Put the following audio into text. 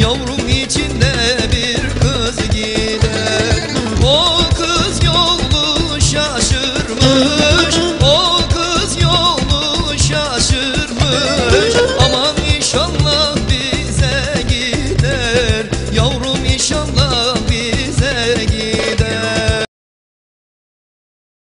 Yavrum içinde